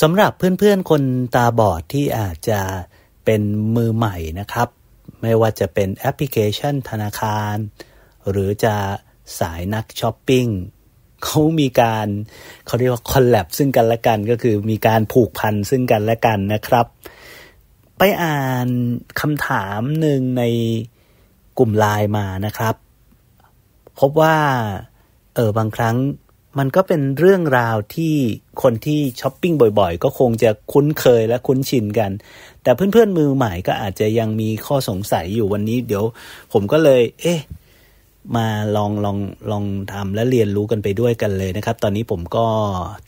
สำหรับเพื่อนๆคนตาบอดที่อาจจะเป็นมือใหม่นะครับ ไม่ว่าจะเป็นแอปพลิเคชันธนาคาร หรือจะสายนักช้อปปิ้งเขามีการเขาเรียกว่า collab ซึ่งกันและกันก็คือมีการผูกพันซึ่งกันและกันนะครับ ไปอ่านคำถามหนึ่งในกลุ่มไลน์มานะครับ พบว่าเออบางครั้ง มันก็เป็นเรื่องราวที่คนที่ช้อปปิ้งบ่อยๆ ก็คงจะคุ้นเคยและคุ้นชินกัน แต่เพื่อนๆมือใหม่ก็อาจจะยังมีข้อสงสัยอยู่วันนี้ เดี๋ยว ผมก็เลย เอ๊ะมาลองลองลองทำและเรียนรู้กันไปด้วยกันเลยนะครับ ตอนนี้ผมก็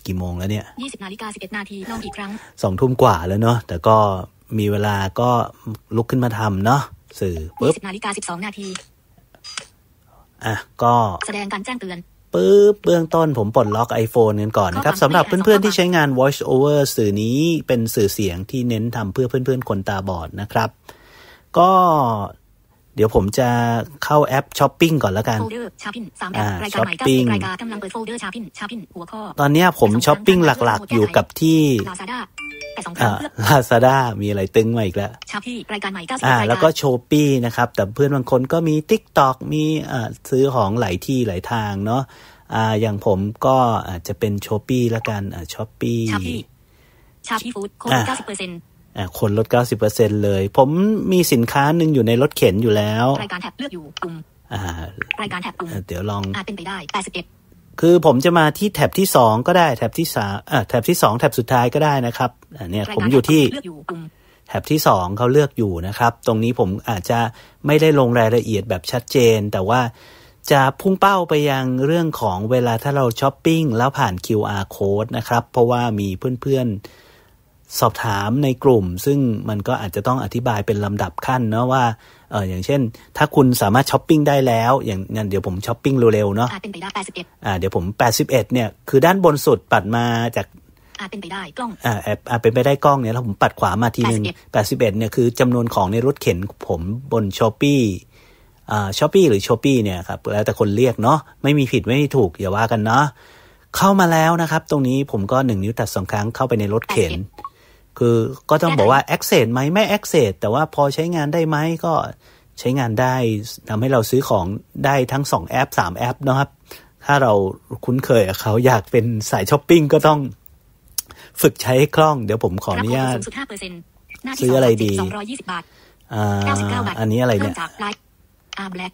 กี่โมงแล้วเนี่ย20นาฬิกา11นาทีลองอีกครั้งสองทุ่มกว่าแล้วเนาะแต่ก็มีเวลาก็ลุกขึ้นมาทำเนาะสื่อปุ๊บ20นาฬิกา12นาทีอะก็แสดงการแจ้งเตือน ปึ๊บเบื้องต้นผมปลดล็อก iPhone กันก่อนนะครับข้อความสำหรับไม่ได้เพื่อนๆข้อความที่ใช้งาน VoiceOver สื่อนี้เป็นสื่อเสียงที่เน้นทำเพื่อเพื่อนๆคนตาบอดนะครับ ก็ เดี๋ยวผมจะเข้าแอปช้อปปิ้งก่อนแล้วกันโฟลเดอร์ชาพินสามแอปอ่ารายการใหม่ Shopping 91รายการกำลังเปิดโฟลเดอร์ Shopping Shopping หัวข้อตอนเนี้ยผมช้อปปิ้งหลักๆ อยู่กับที่ลาซาด้าแต่สองครั้อ่างเลือกลาซาด้ามีอะไรตึงมาอีกแล้วชาพี่รายการใหม่91อ่ารายแล้วกาก็รโชปี้นะครับ แต่เพื่อนบางคนก็มี TikTok มีอ่าซื้อของหลายที่หลายทางเนาะอ่าอย่างผมก็อาจจะเป็นโชปี้ละกันอ่าช้อปปี้ชาพี่ชาพี่ฟู้ดโค้ดอ่า90เปอร์เซ็นต์อ่า คนลด 90%เลย ผมมีสินค้าหนึ่งอยู่ในรถเข็นอยู่แล้ว รายการแท็บเลือกอยู่ปุ่มอ่ารายการแท็บปุ่มเดี๋ยวลองอาจเป็นไปได้81คือผมจะมาที่แท็บที่สองก็ได้แท็บที่สามอ่าแท็บที่สองแท็บสุดท้ายก็ได้นะครับอันเนี้ยรายผมการอยู่ที่เลือกอยู่ปุ่มแท็บที่สองเขาเลือกอยู่นะครับ ตรงนี้ผมอาจจะไม่ได้ลงรายละเอียดแบบชัดเจน แต่ว่าจะพุ่งเป้าไปยังเรื่องของเวลาถ้าเราช้อปปิ้งแล้วผ่าน QR code นะครับ เพราะว่ามีเพื่อนๆ สอบถามในกลุ่ม ซึ่งมันก็อาจจะต้องอธิบายเป็นลำดับขั้นเนาะว่าเอออย่างเช่น ถ้าคุณสามารถช้อปปิ้งได้แล้ว อย่างงั้นเดี๋ยวผมช้อปปิ้งเร็วๆเนาะอาจเป็นไปได้81อ่าเดี๋ยวผม81เนี่ยคือด้านบนสุดปัดมาจากอาจเป็นไปได้กล้องอ่าแอบอ่าเป็นไปได้กล้องเนี่ยแล้วผมปัดขวามาทีหนึ่ง81เนี่ยคือจำนวนของในรถเข็นผมบน Shopee อ่า Shopee หรือ Shopee เนี่ยครับแล้วแต่คนเรียกเนาะไม่มีผิดไม่มีถูกอย่าว่ากันเนาะเข้ามาแล้วนะครับ ตรงนี้ผมก็หนึ่งนิ้วแตะสองครั้งเข้าไปในรถเข็น คือก็ต้องบอกว่า access ไหมไม่ access แต่ว่าพอใช้งานได้ไหมก็ใช้งานได้ทำให้เราซื้อของได้ทั้งสองแอปสามแอปเนาะครับ ถ้าเราคุ้นเคยกับเขาอยากเป็นสายช้อปปิ้งก็ต้องฝึกใช้ให้คล่อง เดี๋ยวผมขออนุญาตรับโปรสูงสุด5เปอร์เซ็นต์หน้าที่ซื้ออะไรดี220บาทอ่า99บาทอันนี้อะไรเนี่ยริ่มจากไลฟ์อาร์แบล็ก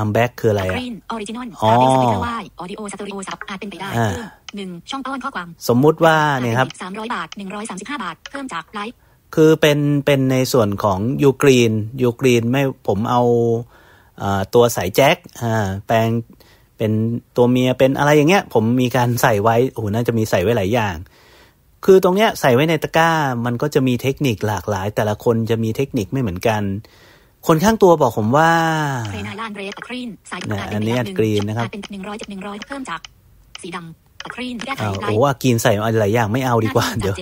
arm back คืออะไรกอะรีนออริจินอลอ๋อสามเป็นสปีกเกอร์ไวออดิโอสตูดิโอสับอาจเป็นไปได้อ่าเพิ่ม หนึ่งช่องต้อนข้อความ สมมุติว่าเนี่ยครับสามร้อยบาทหนึ่งร้อยสามสิบห้าบาท เพิ่มจากไลฟ์คือเป็นเป็นในส่วนของยูกรีนยูกรีนไม่ผมเอาเอ่อตัวสายแจ็คอ่าแปลงเป็นตัวเมียเป็นอะไรอย่างเงี้ย ผมมีการใส่ไว้โอ้โหน่าจะมีใส่ไว้หลายอย่าง คือตรงเนี้ยใส่ไว้ในตะกร้ามันก็จะมีเทคนิคหลากหลาย แต่ละคนจะมีเทคนิคไม่เหมือนกัน คนข้างตัวบอกผมว่าเทรนไนลานเรสกรีนสายเนี่ยาจอัเป็นนี้ไปได้อัดกรีนนะครับอาจเป็นหนึ่งร้อยจากหนึ่งร้อยเพิ่มจากสีดำ กรีนแก้ไขอ้าวไลโอ้ฟ์โหอากินใส่มาหลายอย่างไม่เอาดีกว่าเดี๋ยว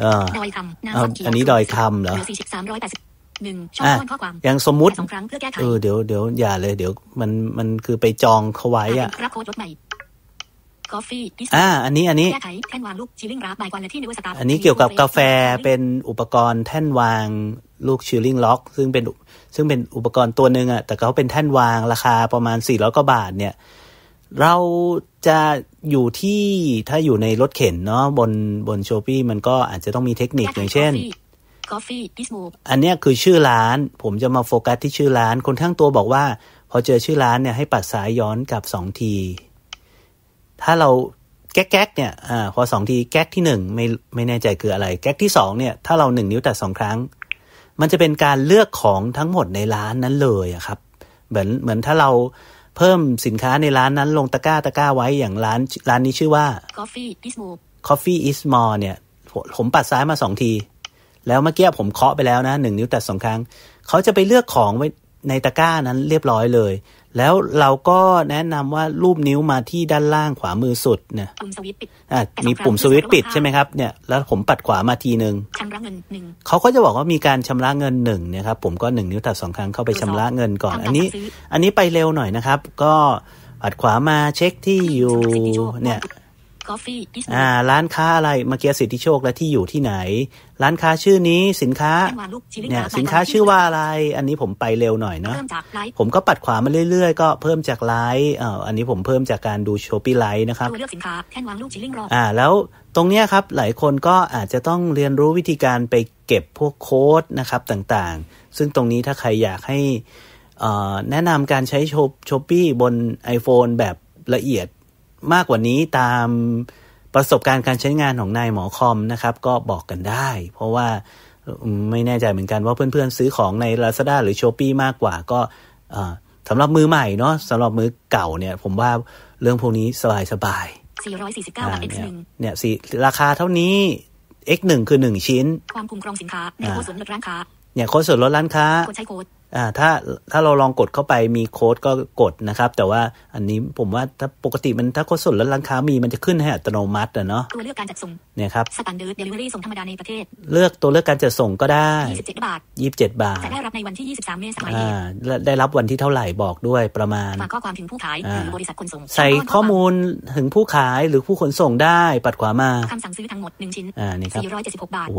เออดอยคำเอาน้ำขียวอันนี้ดอยคำเหรอลือสี่สิบสามร้อยแปดสิบหนึ่งช่องอะต้อนข้อความอย่างสมมุติสองครั้งเพื่อแก้ไขเออเดี๋ยวเดี๋ยวอย่าเลยเดี๋ยวมันมันคือไปจองเขาไว้อะรับโค้ดรถใหม่กาแฟอ่าอันนี้อันนี้แก้ไขแท่นวางลูกชิลลิ่งรับใบวันและที่นิวสตาร์อันนี้เกี่ยวกับกาแฟเป็นอุปกรณ์แท่นวางลูกชิลลิ่งล็อก ซึ่งเป็นซึ่งเป็นอุปกรณ์ตัวหนึ่งอะแต่เขาเป็นแท่นวางราคาประมาณ400กว่าบาทเนี่ย เราจะอยู่ที่ถ้าอยู่ในรถเข็นเนาะบนบนโชปี้มันก็อาจจะต้องมีเทคนิคอย่างเช่นกาแฟดิสโมอันเนี้ยคือชื่อร้าน ผมจะมาโฟกัสที่ชื่อร้าน คนข้างตัวบอกว่า พอเจอชื่อร้านเนี่ยให้ปัดซ้ายย้อนกลับสองที ถ้าเราแก๊กแก๊กเนี่ยอ่าพอสองทีแก๊กที่หนึ่งไม่ไม่แน่ใจคืออะไร แก๊กที่สองเนี่ยถ้าเราหนึ่งนิ้วตัดสองครั้ง มันจะเป็นการเลือกของทั้งหมดในร้านนั้นเลยอะครับ เหมือนเหมือนถ้าเรา เพิ่มสินค้าในร้านนั้นลงตะกร้าตะกร้าไว้อย่างร้านร้านนี้ชื่อว่ากาแฟดิสโม Coffee is more เนี่ยผมผมปัดซ้ายมาสองที แล้วเมื่อกี้ผมเคาะไปแล้วนะหนึ่งนิ้วตัดสองครั้ง เขาจะไปเลือกของไว้ในตะกร้านั้นเรียบร้อยเลย แล้วเราก็แนะนำว่ารูปนิ้วมาที่ด้านล่างขวามือสุดเนี่ยปุ่มสวิตช์ปิดอะมีปุ่มสวิตช์ปิดใช่ไหมครับเนี่ยแล้วผมปัดขวามาทีหนึ่งชำระเงินหนึ่งเขาก็จะบอกว่ามีการชำระเงินหนึ่งเนี่ยครับผมก็หนึ่งนิ้วตัดสองครั้งเข้าไปชำระเงินก่อน อันนี้ อันนี้ไปเร็วหน่อยนะครับ ก็ปัดขวามาเช็คที่อยู่เนี่ยก coffee is อ่า ร้านค้าอะไรเมื่อกี้สิทธิโชคและที่อยู่ที่ไหน ร้านค้าชื่อนี้สินค้าแท่นวางลูก chilling เนี่ยกราฟสินค้าชื่อว่าอะไร อันนี้ผมไปเร็วหน่อยเนาะเริ่มจากไลฟ์ผมก็ปัดขวามาเรื่อยๆ ก็เพิ่มจากไลฟ์เอ่ออันนี้ผมเพิ่มจากการดู Shopee Live นะครับตัวเลือกสินค้าแท่นวางลูก chilling รอบอ่าแล้วตรงเนี้ยครับหลายคนก็อาจจะต้องเรียนรู้วิธีการไปเก็บพวกโค้ดนะครับต่างๆ ซึ่งตรงนี้ถ้าใครอยากให้เอ่อแนะนำการใช้โชชปี้บน iPhone แบบละเอียด มากกว่านี้ตามประสบการณ์การใช้งานของนายหมอคอมนะครับ ก็บอกกันได้ เพราะว่าอืมไม่แน่ใจเหมือนกันว่าเพื่อนๆซื้อของใน Lazada หรือ s h อ p e e มากกว่าก็เอ่อสำหรับมือใหม่เนาะสำหรับมือเก่าเนี่ย ผมว่าเรื่องพวกนี้สบายๆ449อ่าบาท X เนี่ย1เนี่ยสิราคาเท่านี้ x 1 คือ 1 ชิ้น ความคุ้มครองสินค้าในอ่าโค้ดส่วนลดร้านค้าเนี่ยโค้ดส่วนลดร้านค้า กดใช้โค้ด อ่าถ้าถ้าเราลองกดเข้าไปมีโค้ดก็กดนะครับ แต่ว่าอันนี้ผมว่าถ้าปกติมันถ้าโค้ดส่วนลดร้านค้ามีมันจะขึ้นให้อัตโนมัติอะเนาะตัวเลือกการจัดส่งเนี่ยครับสแ Standard Delivery ส่งธรรมดาในประเทศ เลือกตัวเลือกการจัดส่งก็ได้27บาท27 บาทจะได้รับในวันที่ 23 เมษายนอ่าและได้รับวันที่เท่าไหร่บอกด้วยประมาณฝากข้อความถึงผู้ขายอ่าหรือบริษัทขนส่ง ใส่ข้อมูลถึงผู้ขายหรือผู้ขนส่งได้ปัดขวามาคำสั่งซื้อทั้งหมด1ชิ้นอ่านี่ครับ476 บาทโอ้โห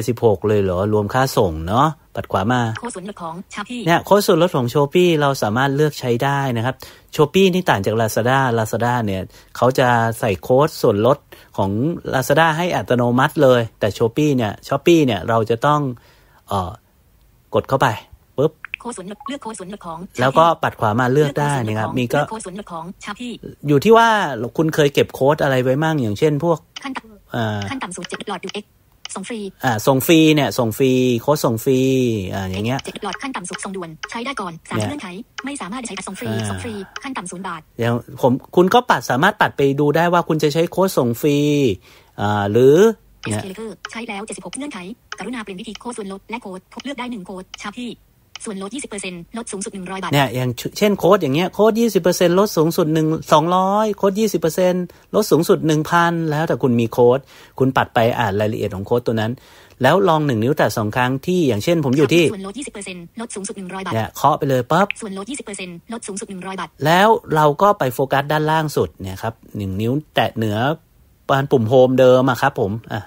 476 เลยเหรอรวมค่าส่งเนาะ ปัดขวามาโค้ดส่วนลดของ Shopee เนี่ยโค้ดส่วนลดของ Shopee เราสามารถเลือกใช้ได้นะครับ Shopee นี่ต่างจาก Lazada Lazada เนี่ยเขาจะใส่โค้ดส่วนลดของ Lazada ให้อัตโนมัติเลย แต่ Shopee เนี่ย Shopee เนี่ยเราจะต้องเอ่อกดเข้าไปปุ๊บโค้ดส่วนลดเลือกโค้ดส่วนลดของ Shopee แล้วก็ปัดขวามาเลือกได้นะครับ มีก็เลือกโค้ดส่วนลดของ Shopeeอยู่ที่ว่าคุณเคยเก็บโค้ดอะไรไว้มั่งอย่างเช่น พวกขั้นต่อ่าำขั้นต่ำสุด7หลอดดูเอ็ก ส่งฟรีอ่าส่งฟรีเนี่ยส่งฟรีโค้ดส่งฟรีอ่าอย่างเงี้ยเจ็ดหลอดขั้นต่ำสุดส่งด่วนใช้ได้ก่อนสามเนี่ยเงื่อนไขไม่สามารถใช้บัตรส่งฟรีอ่าส่งฟรีขั้นต่ำศูนย์บาทอย่างผมคุณก็ปัดสามารถปัดไปดูได้ว่าคุณจะใช้โค้ดส่งฟรีอ่าหรือเอสเนี่ยเคเลเกอร์ใช้แล้ว76เงื่อนไขกรุณาเปลี่ยนวิธีโค้ดส่วนลดและโค้ดพบเลือกได้1โค้ดชาพี่ ส่วนลด 20%ลดสูงสุด 100 บาท เนี่ย อย่างเช่นโค้ดอย่างเงี้ย โค้ด 20%ลดสูงสุด 1 200 โค้ด 20%ลดสูงสุด 1,000 แล้วแต่คุณมีโค้ด คุณปัดไปอ่านรายละเอียดของโค้ดตัวนั้น แล้วลองหนึ่งนิ้วแตะสองครั้งที่อย่างเช่นผมอยู่ที่ ส่วนลด 20%ลดสูงสุด 100 บาท เนี่ย เคาะไปเลยปั๊บ ส่วนลด 20%ลดสูงสุด 100 บาท แล้วเราก็ไปโฟกัสด้านล่างสุดเนี่ยครับหนึ่งนิ้วแตะเหนือปานปุ่มโฮมเดิมอะครับผมอะ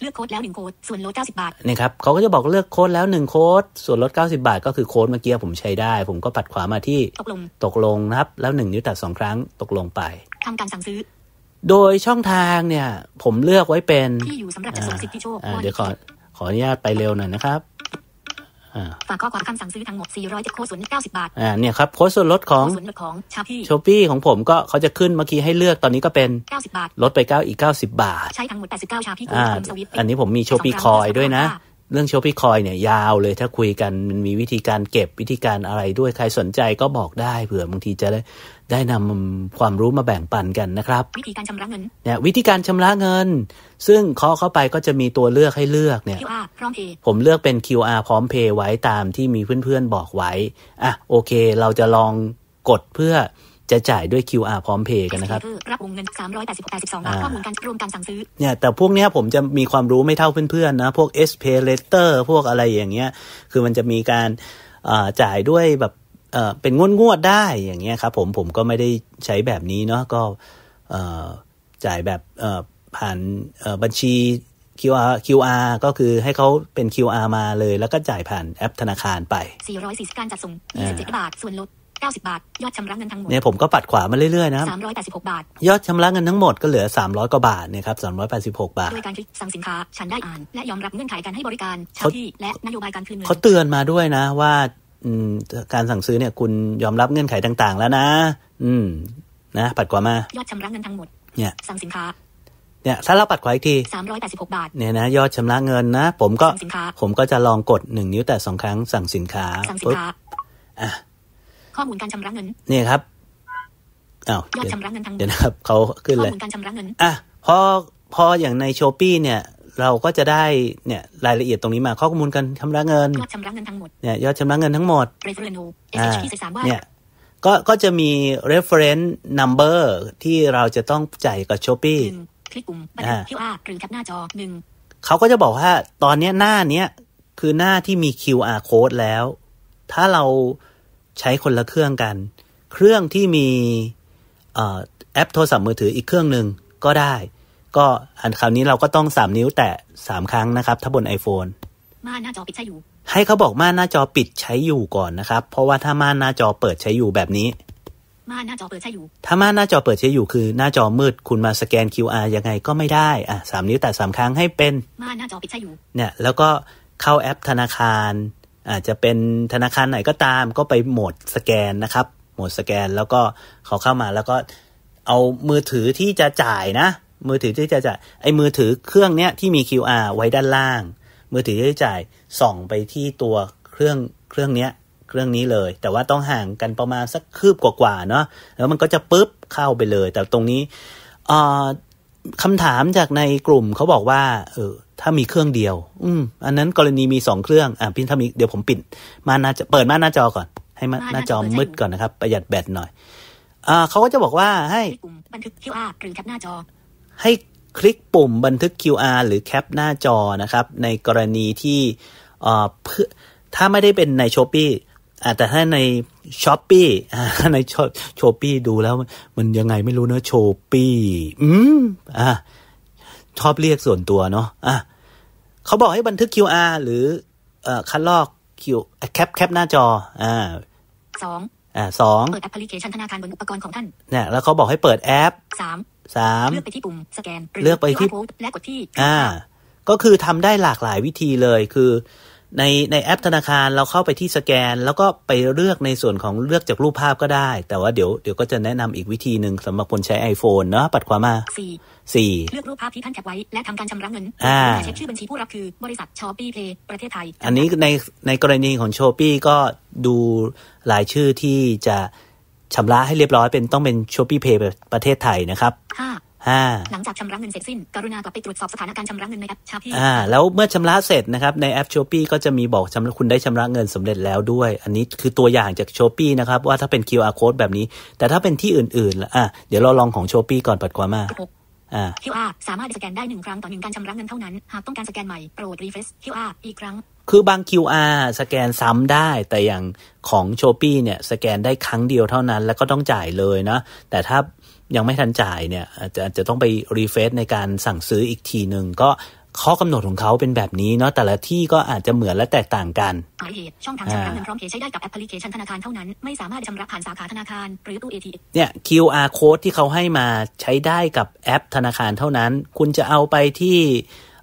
เลือกโค้ดแล้ว1โค้ดส่วนลด90 บาทนี่ครับเขาก็จะบอกเลือกโค้ดแล้วหนึ่งโค้ดส่วนลด 90 บาท ก็คือโค้ดเมื่อกี้ผมใช้ได้ ผมก็ปัดขวามาที่ตกลงตกลงนะครับ แล้วหนึ่งนิ้วแตะสองครั้งตกลงไปทำการสั่งซื้อ โดยช่องทางเนี่ย ผมเลือกไว้เป็นที่อยู่สำหรับจัดส่งสิทธิโชคอ่าเดี๋ยวขอขออนุญาตไปเร็วหน่อยนะครับอ่า ฝากข้อความคำสั่งซื้อทั้งหมด 407 โค้ดส่วนลด90 บาท อ่า เนี่ยครับ โค้ดส่วนลดของโค้ดส่วนลดของ Shopee Shopeeของผมก็เขาจะขึ้นเมื่อกี้ให้เลือกตอนนี้ก็เป็น 90 บาท ลดไป 9 อีก 90 บาท ใช้ทั้งหมด 89 Shopee Coin อ่าปุ่มสวิตช์อันนี้ผมมี Shopee Coin ด้วยนะ เรื่อง Shopee Coin เนี่ยยาวเลยถ้าคุยกันมันมีวิธีการเก็บวิธีการอะไรด้วยใครสนใจก็บอกได้เผื่อบางทีจะได้ ได้นำความรู้มาแบ่งปันกันนะครับ วิธีการชำระเงินเนี่ยวิธีการชำระเงิน ซึ่งเคาะเข้าไปก็จะมีตัวเลือกให้เลือกเนี่ย QR พร้อมเพย์ผมเลือกเป็น QR พร้อมเพย์ไว้ตามที่มีเพื่อนๆบอกไว้อะโอเค เราจะลองกดเพื่อจะจ่ายด้วย QR พร้อมเพย์กันนะครับ รับวงเงิน 386 82บาทอ่าข้อมูลการรวมการสั่งซื้อ เนี่ย แต่พวกเนี้ยผมจะมีความรู้ไม่เท่าเพื่อนๆนะ พวก S Pay Later พวกอะไรอย่างเงี้ย คือมันจะมีการอ่าจ่ายด้วยแบบ เอ่อเป็นงวดงวดๆได้อย่างเงี้ยครับผมผมก็ไม่ได้ใช้แบบนี้เนาะก็เอ่อจ่ายแบบเอ่อผ่านเอ่อบัญชี QR QR ก็คือให้เขาเป็น QR มาเลย แล้วก็จ่ายผ่านแอปธนาคารไป 440 การจัดส่งอ่า27 บาท ส่วนลด 90 บาท ยอดชำระเงินทั้งหมด เนี่ยผมก็ปัดขวามาเรื่อยๆนะครับ386 บาท ยอดชำระเงินทั้งหมดก็เหลือ 300 กว่าบาทเนี่ยครับ 386 บาท โดยการคลิกสั่งสินค้า ฉันได้อ่าน และยอมรับเงื่อนไขการให้บริการชาเขาที่และนโยบายการคืนเงินเขาเตือนมาด้วยนะว่า อืม การสั่งซื้อเนี่ยคุณยอมรับเงื่อนไขต่าง ๆ แล้วนะ อืม นะ ปัดขวามา ยอดชำระเงินทั้งหมด เนี่ย สั่งสินค้า เนี่ย ถ้าเราปัดขวาอีกที386บาท เนี่ยนะ ยอดชำระเงินนะ ผมก็สั่งสินค้าผมก็จะลองกดหนึ่งนิ้วแต่สองครั้งสั่งสินค้า สั่งสินปุ๊บค้า อะ ข้อมูลการชำระเงิน เนี่ยครับอ้าวยอดเดี๋ยวชำระเงินทั้งหมเดี๋ยดวนะครับเขาขึ้นข้อเลยมูลการชำระเงิน อะ พอ พออย่างในโชปี้เนี่ย เราก็จะได้เนี่ยรายละเอียดตรงนี้มาข้อมูลการชำระเงินยอดชำระเงินทั้งหมดเนี่ยยอดชำระเงินทั้งหมด reference no อ่า SHP สื่อสารว่าเนี่ยก็ก็จะมี reference number ที่เราจะต้องจ่ายกับ s h o p e e หนึ่งคลิกปุ่มบันทึก QR หรือแคปหน้าจอหนึ่งเขาก็จะบอกว่าตอนเนี้ยหน้าเนี้ยคือหน้าที่มี QR code แล้ว ถ้าเราใช้คนละเครื่องกัน เครื่องที่มีเอ่อแอปโทรศัพท์มือถืออีกเครื่องหนึ่งก็ได้ ก็อันคราวนี้เราก็ต้อง 3 นิ้วแตะ3ครั้งนะครับ ถ้าบน iPhone ม่านหน้าจอปิดใช้อยู่ ให้เขาบอกม่านหน้าจอปิดใช้อยู่ก่อนนะครับ เพราะว่าถ้าม่านหน้าจอเปิดใช้อยู่แบบนี้ม่านหน้าจอเปิดใช้อยู่ ถ้าม่านหน้าจอเปิดใช้อยู่คือหน้าจอมืด คุณมาสแกน QR ยังไงก็ไม่ได้อะสามนิ้วแตะสามครั้งให้เป็นม่านหน้าจอปิดใช้อยู่ เนี่ยแล้วก็เข้าแอปธนาคารอาจจะเป็นธนาคารไหนก็ตาม ก็ไปโหมดสแกนนะครับ โหมดสแกนแล้วก็เขาเข้ามาแล้วก็เอามือถือที่จะจ่ายนะ มือถือที่จะจ่ายไอ้มือถือเครื่องเนี้ยที่มี QR ไว้ด้านล่าง มือถือที่จะจ่ายส่องไปที่ตัวเครื่องเครื่องเนี้ยเครื่องนี้เลย แต่ว่าต้องห่างกันประมาณสักคืบกว่าๆเนาะแล้วมันก็จะปุ๊บเข้าไปเลย แต่ตรงนี้เอ่อคำถามจากในกลุ่มเขาบอกว่า เออ ถ้ามีเครื่องเดียว อืม อันนั้นกรณีมีสองเครื่อง อะพี่ถ้ามีเดี๋ยวผมปิดม่านหน้าจอเปิดม่านหน้าจอก่อน ให้ม่านหน้าจอมืดก่อนนะครับ ประหยัดแบตหน่อย อ่าเขาก็จะบอกว่าให้คลิกปุ่มบันทึก QR หรือแคปหน้าจอ ให้คลิกปุ่มบันทึก QR หรือแคปหน้าจอนะครับ ในกรณีที่เอ่อเพื่อถ้าไม่ได้เป็นใน Shopee อ่าแต่ถ้าใน Shopee อ่าใน Shopee ดูแล้วมันยังไงไม่รู้เนอะ Shopee อืมอ่าชอบเรียกส่วนตัวเนาะอะเขาบอกให้บันทึก QR หรือเอ่อคัดลอก Q แคปแคปหน้าจออ่า 2. อ่าสองเปิดแอปพลิเคชันธนาคารบนอุปกรณ์ของท่านเนี่ยแล้วเขาบอกให้เปิดแอป 3. สามเลือกไปที่ปุ่มสแกนหรืเลือกไปที่ QR code และกดที่อ่า ก็คือทำได้หลากหลายวิธีเลยคือในในแอปธนาคารเราเข้าไปที่สแกน แล้วก็ไปเลือกในส่วนของเลือกจากรูปภาพก็ได้ แต่ว่าเดี๋ยวเดี๋ยวก็จะแนะนำอีกวิธีหนึ่งสำหรับคนใช้ iPhone เนาะปัดความมา 4. สี่เลือกรูปภาพที่ท่านแคปไว้และทำการชำระเงินอ่าเช็คชื่อบัญชีผู้รับคือบริษัท ShopeePay ประเทศไทย อันนี้ในในกรณีของ Shopee ก็ดูรายชื่อที่จะ ชำระให้เรียบร้อยเป็นต้องเป็น s h o p e e Pay ประเทศไทยนะครับ 5. ห้าหลังจากชำระเงินเสร็จสิ้น กรุณากลับไปตรวจสอบสถานะการชำระเงินในแอป Shopee อ่าแล้วเมื่อชำระเสร็จนะครับในแอป s h o p e e ก็จะมีบอกชำระคุณได้ชำระเงินสำเร็จแล้วด้วย อันนี้คือตัวอย่างจาก s h o p e e นะครับว่าถ้าเป็น QR code แบบนี้ แต่ถ้าเป็นที่อื่นๆล่ะอะเดี๋ยวเราลองของ Shopee ก่อนปัดขวามา6อ่า QR สามารถสแกนได้หนึ่งครั้งต่อหนึ่งการชำระเงินเท่านั้น หากต้องการสแกนใหม่โปรด refresh QR อีกครั้ง คือบาง QR สแกนซ้ำได้ แต่อย่างของ s h o p e e เนี่ยสแกนได้ครั้งเดียวเท่านั้น แล้วก็ต้องจ่ายเลยนะ แต่ถ้ายังไม่ทันจ่ายเนี่ยอาจจะอาจจะต้องไป refresh ในการสั่งซื้ออีกทีหนึ่งก็ ข้อกำหนดของเขาเป็นแบบนี้เนาะแต่ละที่ก็อาจจะเหมือนและแตกต่างกันหมายเหตุช่องทางชำระเงินพร้อมเพย์ใช้ได้กับแอปพลิเคชันธนาคารเท่านั้น ไม่สามารถชำระผ่านสาขาธนาคาร หรือตู้ ATM เนี่ย QR code ที่เขาให้มาใช้ได้กับแอปธนาคารเท่านั้นคุณจะเอาไปที่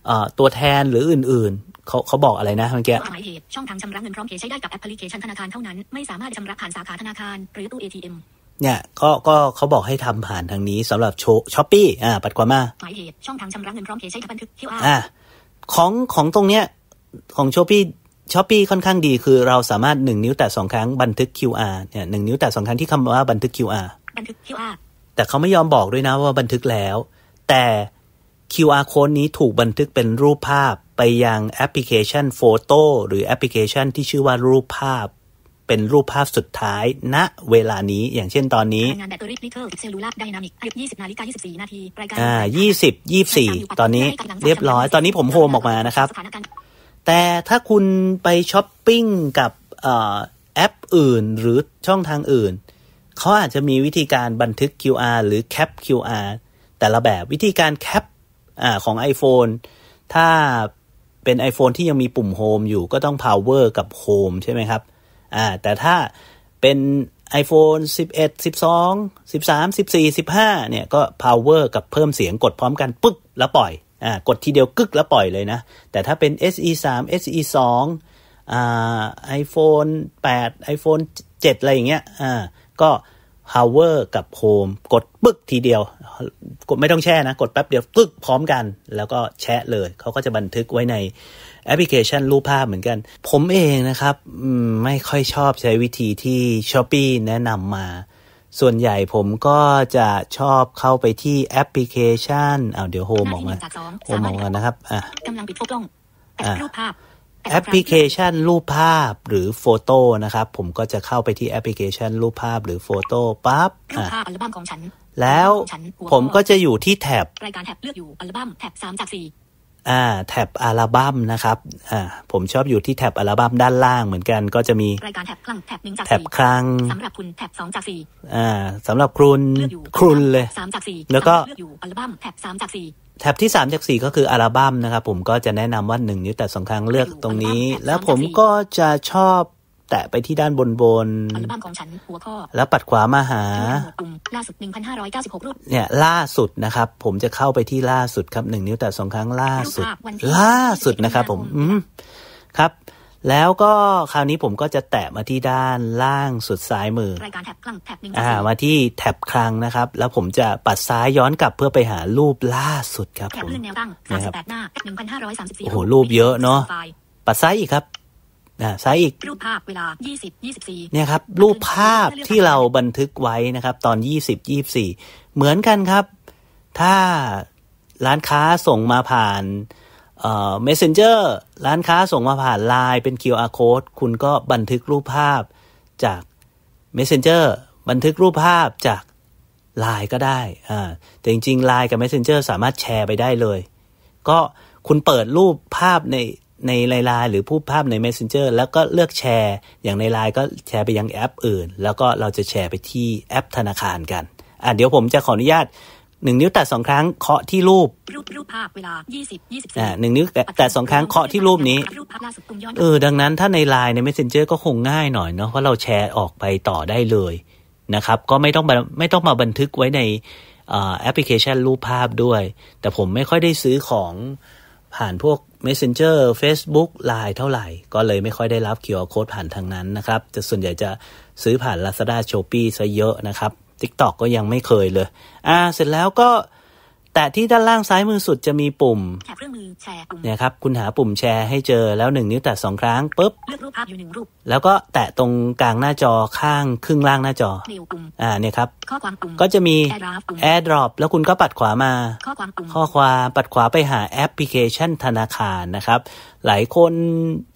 เอ่อตัวแทนหรืออื่นๆเขาเขาบอกอะไรนะเมื่อกี้หมายเหตุช่องทางชำระเงินพร้อมเพย์ใช้ได้กับแอปพลิเคชันธนาคารเท่านั้นไม่สามารถชำระผ่านสาขาธนาคารหรือตู้ ATM เนี่ยก็ก็เขาบอกให้ทำผ่านทางนี้สำหรับโช Shopee อ่าปัดขวามาหมายเหตุช่องทางชำระเงินพร้อมเพย์ใช้กับบันทึก QR อ่าของของตรงเนี้ยของ Shopee Shopee ค่อนข้างดีคือเราสามารถหนึ่งนิ้วแตะสองครั้งบันทึก QR เนี่ยหนึ่งนิ้วแตะสองครั้งที่คำว่าบันทึก QR บันทึก QR แต่เขาไม่ยอมบอกด้วยนะว่าบันทึกแล้ว แต่ QR code นี้ถูกบันทึกเป็นรูปภาพไปยังแอปพลิเคชัน photo หรือแอปพลิเคชันที่ชื่อว่ารูปภาพ เป็นรูปภาพสุดท้าย ณเวลานี้อย่างเช่นตอนนี้พลังงานแบตเตอรี่ลิเทอร์ cellular dynamic 20นาฬิกา24นาทีรายการอ่ายี่สิบยี่สี่ตอนนี้เรียบร้อย ตอนนี้ผมโฮมออกมานะครับสถานการณ์แต่ถ้าคุณไปช้อปปิ้งกับเอ่อแอปอื่นหรือช่องทางอื่น เขาอาจจะมีวิธีการบันทึก QR หรือแคป QR แต่ละแบบวิธีการแคปอ่าของ iPhone ถ้าเป็น iPhone ที่ยังมีปุ่ม Home อยู่ก็ต้อง Power กับ Home ใช่ไหมครับ อ่าแต่ถ้าเป็น iPhone 11 12 13 14 15 เนี่ยก็ Power กับเพิ่มเสียงกดพร้อมกันปึ๊กแล้วปล่อยอ่ากดทีเดียวกึกแล้วปล่อยเลยนะ แต่ถ้าเป็น SE 3 SE 2อ่า iPhone 8 iPhone 7 อะไรอย่างเงี้ยอ่าก็ power กับ home กดปึ๊กทีเดียว กดไม่ต้องแช่นะ กดแป๊บเดียวปึ๊กพร้อมกัน แล้วก็แชะเลย เขาก็จะบันทึกไว้ในแอปพลิเคชันรูปภาพเหมือนกัน ผมเองนะครับอืมไม่ค่อยชอบใช้วิธีที่ Shopee แนะนำมา ส่วนใหญ่ผมก็จะชอบเข้าไปที่แอปพลิเคชันอ้าวเดี๋ยว home ออกมาหน้าที่หนึ่งจากสอง home ออกมานะครับอะกำลังปิดโฟกล้องแออ่าปรูปภาพ แอปพลิเคชันรูปภาพหรือ photo นะครับ ผมก็จะเข้าไปที่แอปพลิเคชันรูปภาพหรือ photo ปั๊บรูปอะภาพอัลบั้มของฉัน แล้วของฉันหัวข้อผมก็จะอยู่ที่ tabรายการแท็บเลือกอยู่อัลบั้มแท็บสามจากสี่อ่าแท็บอัลบั้มนะครับอ่าผมชอบอยู่ที่แท็บอัลบั้มด้านล่างเหมือนกันก็จะมีรายการแท็บคลังแท็บหนึ่งจากแท็บสี่คลังสำหรับคุณแท็บสองจากสี่อ่าสำหรับครุนเลือกอยู่ครุนเลยสามจากสี่แล้วก็เลือกอยู่อัลบั้มแท็บสามจากสี่ แท็บที่ 3 จาก 4 ก็คืออัลบั้มนะครับ ผมก็จะแนะนำว่า 1 นิ้วแต่สองครั้งเลือกตรงนี้ แล้วผมก็จะชอบแตะไปที่ด้านบนบนอัลบั้มของฉันหัวข้อๆแล้วปัดขวามาหาหัวปุ่มล่าสุดหนึ่งพันห้าร้อยเก้าสิบหกรูป เนี่ย ล่าสุดนะครับ ผมจะเข้าไปที่ล่าสุดครับหนึ่งนิ้วแต่สองครั้งล่าสุดรูปภาพวันที่ล่าสุดนะครับผมมีอืนาคมมครับ แล้วก็คราวนี้ผมก็จะแตะมาที่ด้านล่างสุดซ้ายมือรายการแท็บคลังแท็บหนึ่งจากอ่าสี่มาที่แท็บคลังนะครับ แล้วผมจะปัดซ้ายย้อนกลับเพื่อไปหารูปล่าสุดครับแท็ผบมเลื่อนแนวตั้งนะสามคสิรับบแปดหน้าหนึ่งพันห้าร้อยสามสิบสี่โอ้โหรูปเยอะเนอะไฟล์ปัดซ้ายอีกครับอ่าซ้ายอีกรูปภาพเวลายี่สิบยี่สิบสี่เนี่ยครับ รูปภาพที่เราบันทึกไว้นะครับ ตอน 20 24 เหมือนกันครับ ถ้าร้านค้าส่งมาผ่าน เอ่อ messenger ร้านค้าส่งมาผ่าน Line เป็น QR code คุณก็บันทึกรูปภาพจาก messenger บันทึกรูปภาพจาก Line ก็ได้อ่าแต่จริงๆ Line กับ messenger สามารถแชร์ไปได้เลย ก็คุณเปิดรูปภาพในในไลน์หรือผู้ภาพใน Messenger แล้วก็เลือกแชร์ อย่างในไลน์ก็แชร์ไปยังแอปอื่น แล้วก็เราจะแชร์ไปที่แอปธนาคารกัน อะเดี๋ยวผมจะขออนุญาต หนึ่งนิ้วแตะสองครั้งเคาะที่รูปรูปรูปภาพเวลายี่สิบยี่สิบสี่อ่าหนึ่งนิ้วแตะแตะสองครั้งเคาะที่รูปนี้รูปภาพล่าสุดปุ่มย้อนเออดังนั้นถ้าใน Line ใน Messenger ก็คงง่ายหน่อยเนาะเพราะเราแชร์ออกไปต่อได้เลยนะครับ ก็ไม่ต้องมาไม่ต้องมาบันทึกไว้ในอ่าแอปพลิเคชันรูปภาพด้วย แต่ผมไม่ค่อยได้ซื้อของผ่านพวก Messenger Facebook Line เท่าไหร่ ก็เลยไม่ค่อยได้รับ QR Code ผ่านทางนั้นนะครับ จะส่วนใหญ่จะซื้อผ่าน Lazada Shopee ซะเยอะนะครับ TikTok ก็ยังไม่เคยเลย อ่า เสร็จแล้วก็แต่ที่ด้านล่างซ้ายมือสุดจะมีปุ่มแท็บเครื่องมือแชร์ปุ่มเนี่ยครับ คุณหาปุ่มแชร์ให้เจอแล้วหนึ่งนิ้วแตะสองครั้งปุ๊บเลือกรูปภาพอยู่หนึ่งรูป แล้วก็แตะตรงกลางหน้าจอข้างครึ่งล่างหน้าจอเมลปุ่มอ่าเนี่ยครับข้อความปุ่มก็จะมีแอร์ดราฟปุ่ม AirDrop แล้วคุณก็ปัดขวามา ข้อความปุ่มข้อความปัดขวาไปหาแอปพลิเคชันธนาคารนะครับ หลายคน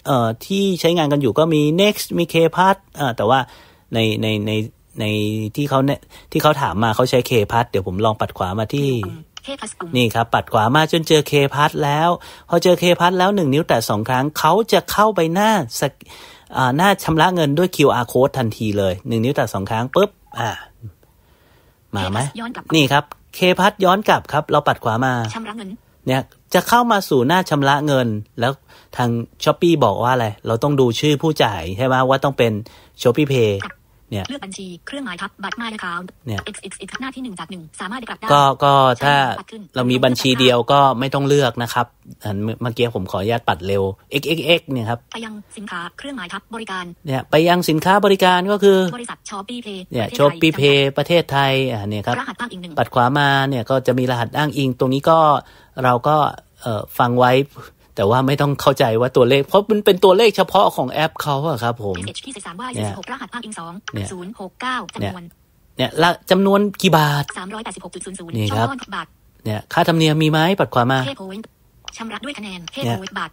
เอ่อที่ใช้งานกันอยู่ก็มี Next มี KPass เอ่อแต่ว่าในในใน ในที่เขาเนี่ยที่เขาถามมาเขาใช้ KPass เดี๋ยวผมลองปัดขวามาที่ปุ่มเคพัสปุ่มนี่ครับ ปัดขวามาจนเจอ KPass แล้ว พอเจอ KPass แล้วหนึ่งนิ้วแต่สองครั้งเขาจะเข้าไปหน้าสกอ่าหน้าชำระเงินด้วย QR code ทันทีเลยหนึ่งนิ้วแต่สองครั้งปุ๊บอ่า มาไหมย้อนกลับนี่ครับ KPass ย้อนกลับครับ เราปัดขวามาชำระเงินเนี่ยจะเข้ามาสู่หน้าชำระเงิน แล้วทาง s h อ p e e บอกว่าอะไร เราต้องดูชื่อผู้จ่ายใช่ไหมว่าต้องเป็น s h o p e e Pay เนี่ยเลือกบัญชีเครื่องหมายทับบัตรหมายเลขาวเนี่ย x x x หน้าที่หนึ่งจากหนึ่งสามารถได้กลับได้ก็ก็ถ้าใช้บัตรขึ้นเรามีบัญชีเดียวก็ไม่ต้องเลือกนะครับอันเมื่อเมื่อกี้ผมขออนุญาตปัดเร็ว x x x เนี่ยครับไปยังสินค้าเครื่องหมายทับบริการเนี่ยไปยังสินค้าบริการก็คือบริษัทชอปปี้เพย์เนี่ยโชปีเพย์ประเทศไทยอ่าเนี่ยครับรหัสตั้งอีกหนึ่งปัดขวามาเนี่ยก็จะมีรหัสอ้างอิงตรงนี้ก็เราก็เอ่อฟังไว้ แต่ว่าไม่ต้องเข้าใจว่าตัวเลข เพราะมันเป็นตัวเลขเฉพาะของแอปเขาอะครับผมเอชที่สื่อสารว่าเนี่ยี่ยสิบหกรหัสอ้างอิงสองเนี่ยศูนย์หกเก้าจำนวนเนี่ยละจำนวนกี่บาทสามร้อยแปดสิบหกจุดศูนย์ศูนย์นี่ช่ครัอบงบาทเนี่ยค่าธรรมเนียมมีไหมปัดขวามาเทโพนชำระด้วยคะแนนเทเนี่โพยนบาท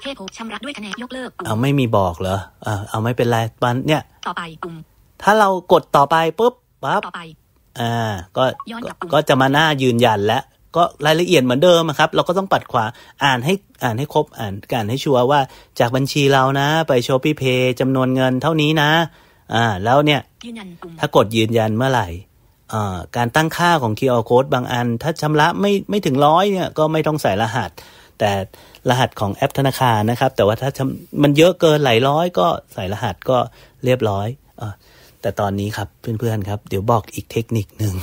เทโพชำระด้วยคะแนนยกเลิกปุ่มเอาไม่มีบอกเหรออ่าเอาไม่เป็นไรมันเนี่ยต่อไปปุ่มถ้าเรากดต่อไปปุ๊บปั๊บต่อไปอ่า ก็ย้อนกลับปุ่มก็จะมาหน้ายืนยันแล้ว ก็รายละเอียดเหมือนเดิมอะครับ เราก็ต้องปัดขวาอ่านให้อ่านให้ครบอ่านอ่านให้ชัวร์ว่าจากบัญชีเรานะ ไปโชปี้เพย์จำนวนเงินเท่านี้นะ อ่า แล้วเนี่ยยืนยันปุ่มถ้ากดยืนยันเมื่อไหร่อ่าการตั้งค่าของ QR code บางอัน ถ้าชำระไม่ไม่ถึงร้อยเนี่ยก็ไม่ต้องใส่รหัส แต่รหัสของแอปธนาคารนะครับ แต่ว่าถ้าชำมันเยอะเกินหลายร้อยก็ใส่รหัสก็เรียบร้อยอ่าแต่ตอนนี้ครับเพื่อนๆครับ เดี๋ยวบอกอีกเทคนิคหนึ่ง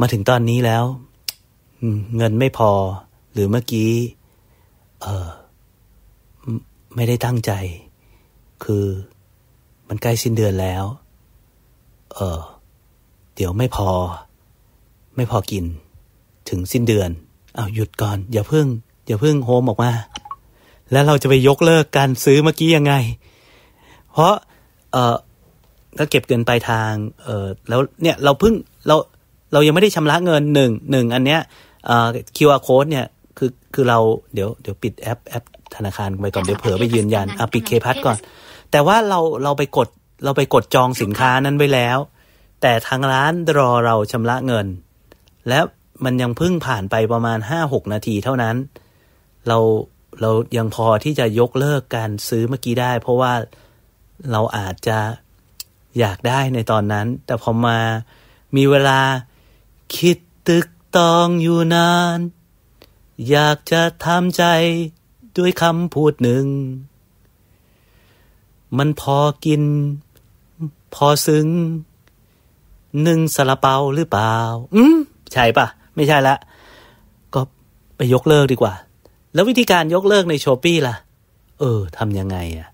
มาถึงตอนนี้แล้ว เงินไม่พอ หรือเมื่อกี้ เออไม่ได้ตั้งใจ คือมันใกล้สิ้นเดือนแล้ว เออ เดี๋ยวไม่พอ ไม่พอกิน ถึงสิ้นเดือน เอาหยุดก่อน อย่าเพิ่ง อย่าเพิ่งโฮมออกมา แล้วเราจะไปยกเลิกการซื้อเมื่อกี้ยังไง เพราะ เออก็เก็บเงินปลายทาง เออแล้วเนี่ยเราเพิ่งเรา เรายังไม่ได้ชำระเงินหนึ่งหนึ่งอันเนี้ยเอ่อ QR code เนี่ยคือคือเราเดี๋ยวเดี๋ยวปิดแอปแอปธนาคารไปก่อนเดี๋ยวเผลอไปยืนยันอะปิดเคพัทก่อน แต่ว่าเราเราไปกดเราไปกดจองสินค้านั้นไว้แล้ว แต่ทางร้านรอเราชำระเงิน แล้วมันยังเพิ่งผ่านไปประมาณห้าหกนาทีเท่านั้น เราเรายังพอที่จะยกเลิกการซื้อเมื่อกี้ได้ เพราะว่าเราอาจจะอยากได้ในตอนนั้น แต่พอมามีเวลา คิดตึกตองอยู่นาน อยากจะทำใจด้วยคำพูดหนึ่ง มันพอกิน พอซึ้งหนึ่งสละเปาหรือเปล่า อืมใช่ปะไม่ใช่ละ ก็ไปยกเลิกดีกว่า แล้ววิธีการยกเลิกในโชปี้ล่ะ เออทำยังไงอะ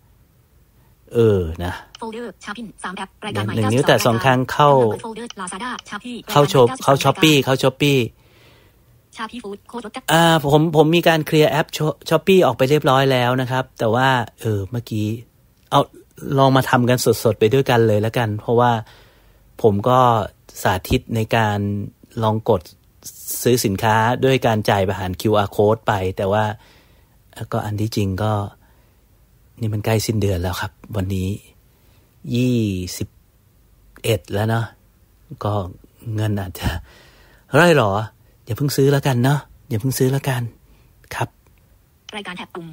เออนะโฟลเดอร์ชาพินสามแอปรายการใหม่หนึ่งนิ้วแตะสองครั้งเข้าโฟลเดอร์ Lazada Shopee เข้าโชเข้า Shopee เข้า Shopee Shopee food โค้ดลดจัดอ่าผมผมมีการเคลียร์แอป Shopee ออกไปเรียบร้อยแล้วนะครับ แต่ว่า เออเมื่อกี้ เอาลองมาทำกันสดๆ ไปด้วยกันเลยแล้วกัน เพราะว่าผมก็สาธิตในการลองกดซื้อสินค้าด้วยการจ่ายผ่าน QR code ไป แต่ว่าก็อันที่จริงก็ นี่มันใกล้สิ้นเดือนแล้วครับ วันนี้ยี่สิบเอ็ดแล้วเนาะก็เงินอาจจะไรหรอ อย่าเพิ่งซื้อแล้วกันเนาะอย่าเพิ่งซื้อแล้วกันครับ รายการแท็บปุ่ม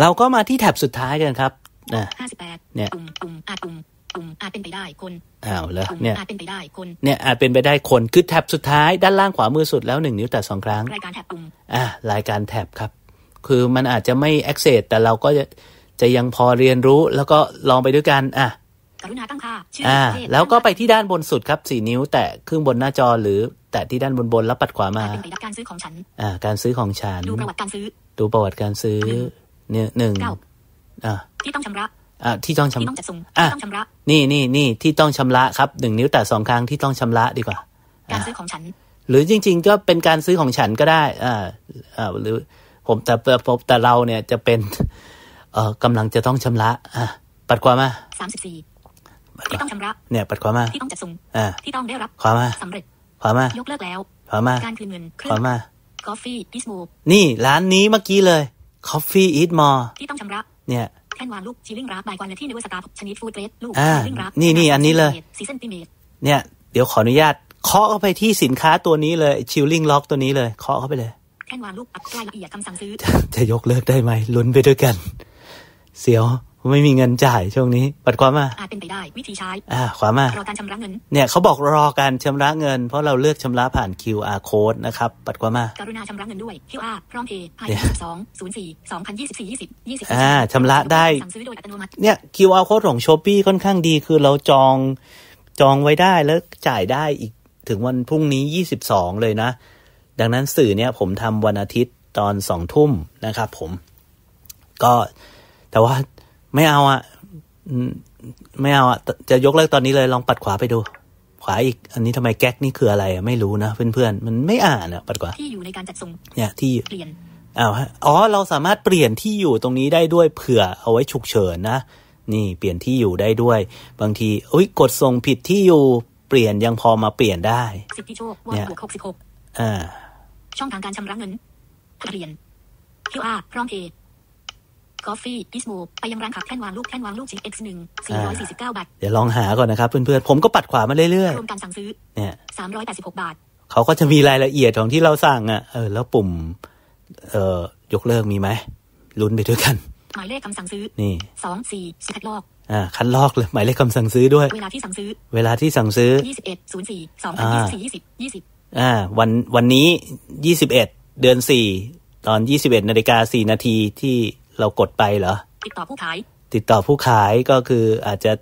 เราก็มาที่แท็บสุดท้ายกันครับนะห้าสิบแปดเนี่ยปุ่มปุ่มอาจปุ่มปุ่มอาจเป็นไปได้คนอ้าวแล้วปุ่มเนี่ยอาจเป็นไปได้คนเนี่ยอาจเป็นไปได้คนคือแท็บสุดท้ายด้านล่างขวามือสุดแล้วหนึ่งนิ้วแต่สองครั้งรายการแท็บปุ่มอะรายการแท็บครับ คือมันอาจจะไม่ access แต่เราก็จะ จะยังพอเรียนรู้แล้วก็ลองไปด้วยกันอะกรุณาตั้งค่าชื่อ่าเพศแล้วก็ไปที่ด้านบนสุดครับสี่นิ้ว แตะครึ่งบนหน้าจอหรือ แตะที่ด้านบนบนๆแล้วปัดขวามาอาจเป็นไปได้การซื้อของฉันอ่าการซื้อของฉัน ดูประวัติการซื้อ ดูประวัติการซื้อเนี่ยหนึ่งเก้าอ่าที่ต้องชำระอ่าที่ต้องที่ต้องชำจัดส่งอะที่ต้องชำระนี่นี่นี่ที่ต้องชำระครับหนึ่งนิ้วแตะสองครั้งที่ต้องชำระดีกว่า การซื้อของฉัน หรือจริง ๆ ก็เป็นการซื้อของฉันก็ได้อ่าอ่าหรือผมแต่แต่ผมแต่เราเนี่ยจะเป็น เอ่อกำลังจะต้องชำระอะปัดขวามาสามสิบสี่ปัดขที่วาต้องชำระเนี่ยปัดขวามาที่ต้องจัดส่งอ่าที่ต้องได้รับขวามาสำเร็จขวามายกเลิกแล้วขวามาการคืนเงินเคขรื่วามากาแฟอิสโมนี่ร้านนี้เมื่อกี้เลย Coffee Eat More ที่ต้องชำระเนี่ยแท่นวางลูกชิลลิ่งรับใบกวันและที่เนเวอร์สตาร์ชนิดฟูดเกรดลูกอ่าชิลลิ่งรับนี่นี่อันนี้เลยซีซันติเมตเนี่ยเดี๋ยวขออนุญาตเคาะเข้าไปที่สินค้าตัวนี้เลย Chilling Lock ตัวนี้เลยเคาะเข้าไปเลยแท่นวางลูกอัดรายละเอียดคำสั่งซื้อจะจะยกเลิกได้ไหมลุ้นไปด้วยกัน เสียวไม่มีเงินจ่ายช่วงนี้ ปัดขวามาอาจเป็นไปได้วิธีใช้อ่าขวามารอการชำระเงิน เนี่ยเขาบอกรอการชำระเงิน เพราะเราเลือกชำระผ่าน QR code นะครับปัดขวามากรุณาชำระเงินด้วย QR พร้อมเพย์ภายเนี่ในยสองศูนย์สี่สองพันยี่สิบสี่ยี่สิบยี่สิบอ่าชำระได้สั่งซื้อโดยอัตโนมัติเนี่ย QR code ของ s h o p e e ค่อนข้างดีคือเราจองจองไว้ได้แล้วจ่ายได้อีกถึงวันพรุ่งนี้22เลยนะ ดังนั้นสื่อเนี่ยผมทำวันอาทิตย์ตอนสองทุ่มนะครับผมก็ แต่ว่าไม่เอาอะอืมไม่เอาอะจะยกเลิกตอนนี้เลยลองปัดขวาไปดู ขวาอีก อันนี้ทำไมแก๊กนี่คืออะไรอะไม่รู้นะเพื่อนๆมันไม่อ่านอะปัดขวาที่อยู่ในการจัดส่งเนี่ยที่เปลี่ยนอ้าวฮะอ๋อเราสามารถเปลี่ยนที่อยู่ตรงนี้ได้ด้วยเผื่อเอาไว้ฉุกเฉินนะนี่เปลี่ยนที่อยู่ได้ด้วย บางทีอุ้ยกดส่งผิดที่อยู่เปลี่ยนยังพอมาเปลี่ยนได้สิทธิโชควอเนี่นยบวกหกสิบหกอ่าช่องทางการชำระเงินเปลี่ยน QR พร้อมเพย์ กาแฟอิสโมไปยังร้านขับแท่นวางลูกแท่นวางลูกจิ X หนึ่งสี่ร้อยสี่สิบเก้าบาท เดี๋ยวลองหาก่อนนะครับเพื่อนๆ ผมก็ปัดขวามาเรื่อยรวมการสั่งซื้อๆเนี่ยสามร้อยแปดสิบหกบาท เขาก็จะมีรายละเอียดของที่เราสั่งอะ เออ แล้วปุ่ม เอ่อ ยกเลิกมีไหม ลุ้นไปด้วยกัน หมายเลขคำสั่งซื้อ นี่สองสี่สกัดลอก อ่า คัดลอกเลย หมายเลขคำสั่งซื้อด้วย เวลาที่สั่งซื้อ เวลาที่สั่งซื้อยี่สิบเอ็ดศูนย์สี่สองพันยี่สิบสี่ยี่สิบยี่สิบอ่า วันวันนี้ยี่สิบเอ็ดเดือนสี่ตอนยี่สิบเอ็ดนาฬิกาสี่นาทีที่ เรากดไปเหรอ ติดต่อผู้ขาย ติดต่อผู้ขายก็คืออาจจะ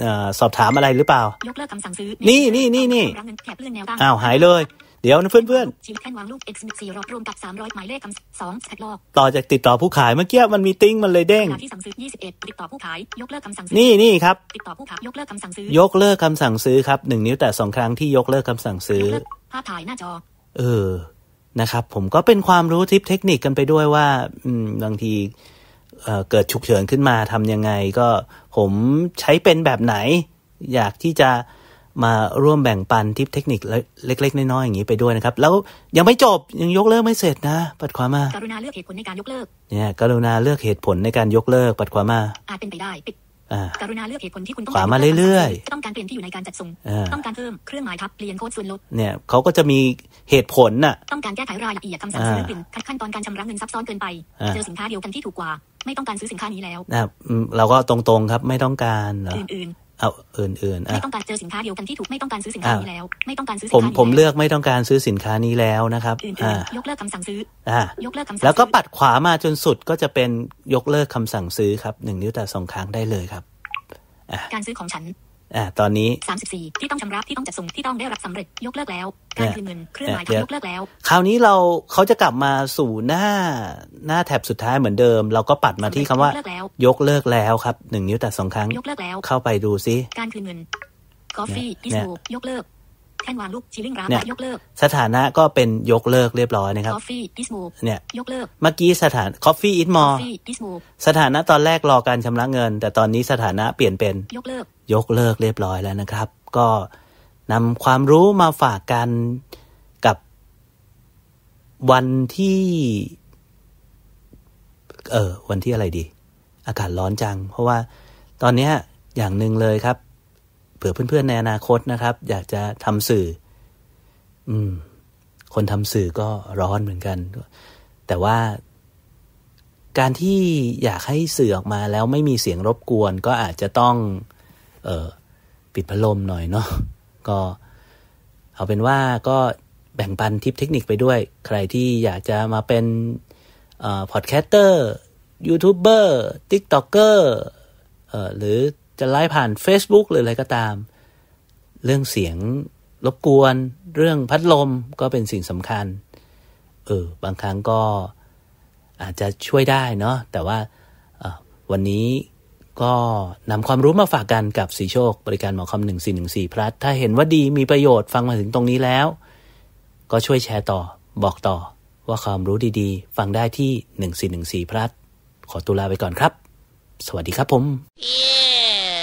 เออสอบถามอะไรหรือเปล่า ยกเลิกคำสั่งซื้อ นี่นี่นี่นี่ชำระเงินแถบเลื่อนแนวตั้งอ้าวหายเลย เดี๋ยวนะเพื่อนชีวิตแท่นวางลูก X สี่รอบรวมกับสามร้อยหมายเลขคำสองสกัดลอกๆต่อจากติดต่อผู้ขายเมื่อกี้มันมีติ้งมันเลยเด้งเวลาที่สั่งซื้อยี่สิบเอ็ดติดต่อผู้ขายยกเลิกคำสั่งซื้นี่นี่ครับ ติดต่อผู้ขายยกเลิกคำสั่งซื้อ ยกเลิกคำสั่งซื้อครับหนึ่งนิ้วแต่สองครั้งที่ยกเลิกคำสั่งซื้อยกเลิกภาพถ่ายหน้าจอ เออ นะครับ ผมก็เป็นความรู้ทิปเทคนิคกันไปด้วยว่าอืมบางที เอ่อเกิดฉุกเฉินขึ้นมาทำยังไงก็ผมใช้เป็นแบบไหน อยากที่จะมาร่วมแบ่งปันทิปเทคนิคเล็ก ๆ น้อยๆอย่างนี้ไปด้วยนะครับ แล้วยังไม่จบยังยกเลิกไม่เสร็จนะปัดขวามากรุณาเลือกเหตุผลในการยกเลิกเนี่ยกรุณาเลือกเหตุผลในการยกเลิกปัดขวามาอาจเป็นไปได้ปิดอ่า การุณาเลือกเหตุผลที่คุณต้องขวาการมาเรื่อยๆๆต้องการเปลี่ยนที่อยู่ในการจัดส่งอ่าต้องการเพิ่มเครื่องหมายทับเปลี่ยนโค้ดส่วนลด เนี่ยเขาก็จะมีเหตุผลน่ะ ต้องการแก้ไขรายละเอียดคำสั่งซื้ออ่าปิ่นขั้นตอนการชำระเงินซับซ้อนเกินไปอ่าเจอสินค้าเดียวกันที่ถูกกว่า ไม่ต้องการซื้อสินค้านี้แล้วนะครับอืมเราก็ตรงๆครับไม่ต้องการเหรออื่น เอาอื่นๆๆอะไม่ต้องการเจอสินค้าเดียวกันที่ถูกไม่ต้องการซื้อสินค้าอ่านี้แล้ว ไม่ต้องการซื้อสิผมนค้านี้ผมแล้วเลือกไม่ต้องการซื้อสินค้านี้แล้วนะครับอื่อ่านๆยกเลิกคำสั่งซื้ออ่ายกเลิกคำสั่งแล้วก็ซื้อปัดขวามาจนสุดก็จะเป็นยกเลิกคำสั่งซื้อครับหนึ่งนิ้วแต่สองครั้งได้เลยครับการซื้อของฉัน อ่าตอนนี้ 34 ที่ต้องชำระที่ต้องจัดส่งที่ต้องได้รับสำเร็จยกเลิกแล้ว การคืนเงินเครื่องหมายเดี๋ทัยวบยกเลิกแล้ว คราวนี้เราเขาจะกลับมาสู่หน้าหน้าแท็บสุดท้ายเหมือนเดิม เราก็ปัดมาที่คำว่า ยกเลิกแล้วยกเลิกแล้วครับหนึ่งนิ้วแต่สองครั้งยกเลิกแล้วเข้าไปดูซิการคืนเงิน Coffee เนี่ is ย no ยกเลิก แท่นวางลูกชิลลิ่งราฟเนี่ยยกเลิก สถานะก็เป็นยกเลิกเรียบร้อยนะครับ Coffee is no เนี่ยยกเลิก เมื่อกี้สถาน Coffee Eat More Coffee is no สถานะตอนแรกรอการชำระเงิน แต่ตอนนี้สถานะเปลี่ยนเป็นยกเลิก ยกเลิกเรียบร้อยแล้วนะครับ ก็นำความรู้มาฝากกันกับวันที่ เออวันที่อะไรดี อากาศร้อนจัง เพราะว่าตอนเนี้ยอย่างหนึ่งเลยครับเผื่อเพื่อนๆในอนาคตนะครับ อยากจะทำสื่อ อืม คนทำสื่อก็ร้อนเหมือนกัน แต่ว่าการที่อยากให้สื่อออกมาแล้วไม่มีเสียงรบกวน ก็อาจจะต้อง เออปิดพัดลมหน่อยเนาะก็เอาเป็นว่าก็แบ่งปันทิปเทคนิคไปด้วย ใครที่อยากจะมาเป็น podcaster YouTuber TikToker หรือ จะไลฟ์ผ่าน Facebook หรืออะไรก็ตาม เรื่องเสียงรบกวน เรื่องพัดลมก็เป็นสิ่งสำคัญ เออ บางครั้งก็อาจจะช่วยได้เนาะแต่ว่าออวันนี้ก็นำความรู้มาฝากกันกับสีโชค บริการหมอคอม1414พลัสถ้าเห็นว่าดีมีประโยชน์ฟังมาถึงตรงนี้แล้ว ก็ช่วยแชร์ต่อบอกต่อว่าความรู้ดีๆ ฟังได้ที่1414พลัสขอตัวลาไปก่อนครับ สวัสดีครับผม yeah.